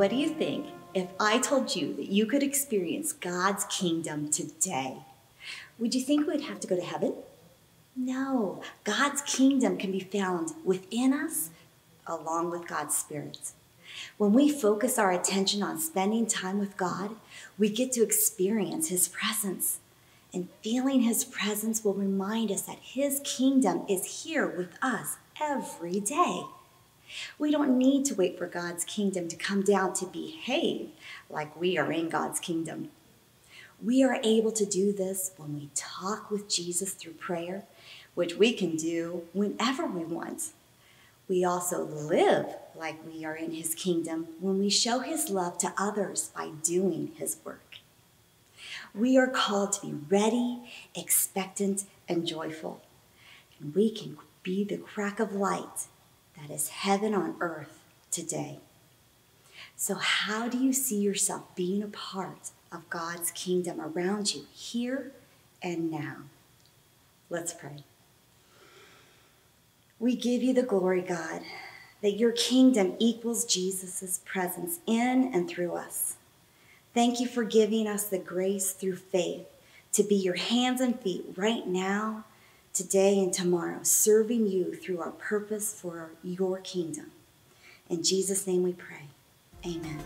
What do you think if I told you that you could experience God's kingdom today? Would you think we'd have to go to heaven? No, God's kingdom can be found within us along with God's Spirit. When we focus our attention on spending time with God, we get to experience His presence. And feeling His presence will remind us that His kingdom is here with us every day. We don't need to wait for God's kingdom to come down to behave like we are in God's kingdom. We are able to do this when we talk with Jesus through prayer, which we can do whenever we want. We also live like we are in his kingdom when we show his love to others by doing his work. We are called to be ready, expectant, and joyful. And we can be the crack of light that is heaven on earth today. So, how do you see yourself being a part of God's kingdom around you here and now? Let's pray. We give you the glory, God, that your kingdom equals Jesus' presence in and through us. Thank you for giving us the grace through faith to be your hands and feet right now, today, and tomorrow, serving you through our purpose for your kingdom. In Jesus' name we pray. Amen.